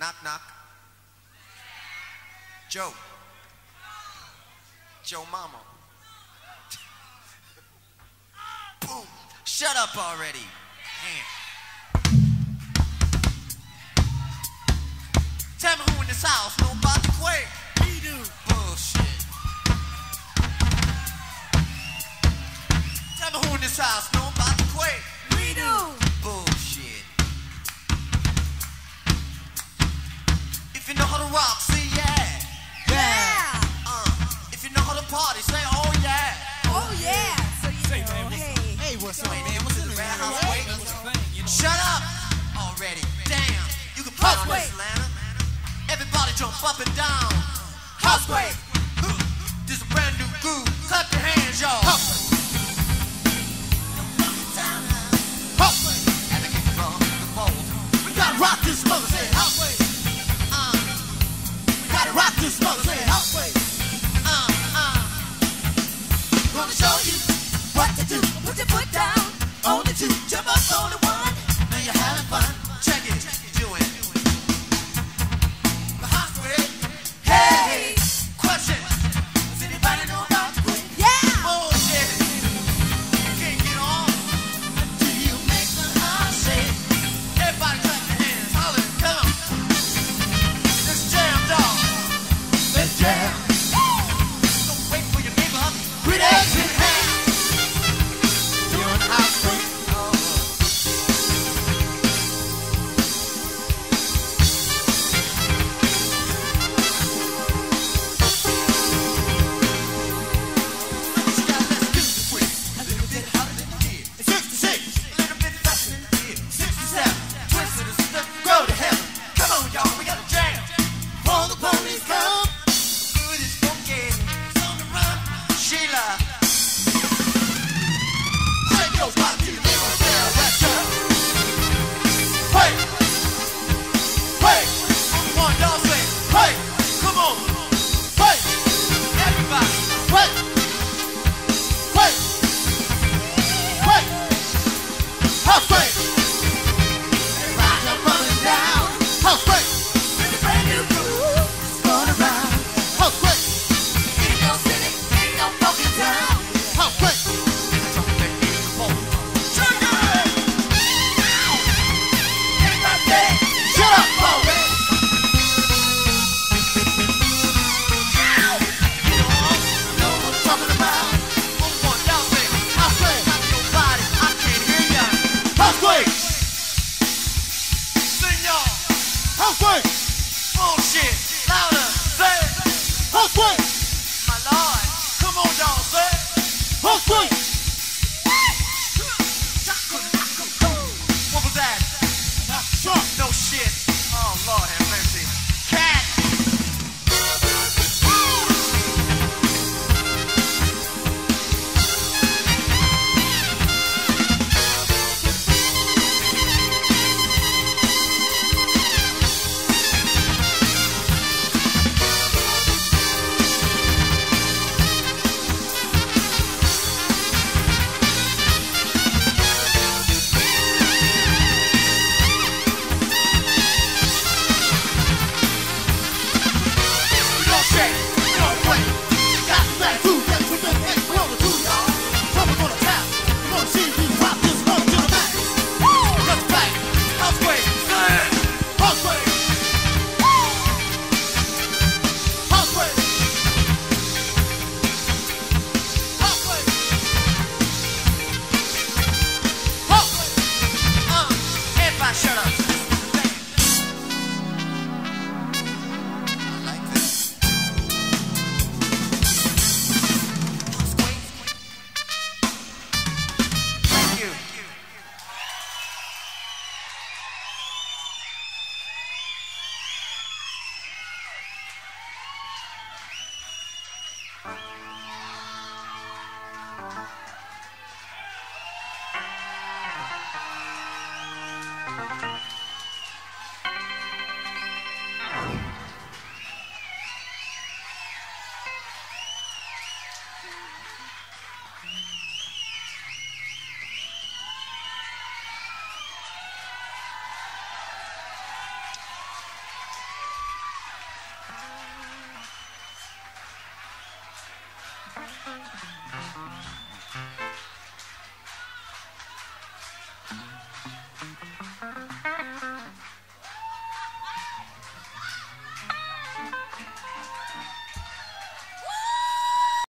Knock, knock. Joe. Joe Mama. Boom. Shut up already. Damn. Tell me who in this house know about the quake. Me do. Bullshit. Tell me who in this house If you know how to rock, say yeah. Yeah. Uh, if you know how to party, say oh yeah. Oh yeah. So you say, know, man, hey. Hey, what's up, man? What's in the red house waiting? You know? Shut up already. Damn. You can pop on this, Atlanta. Everybody jump up and down. Houseway. What? come on Hustle!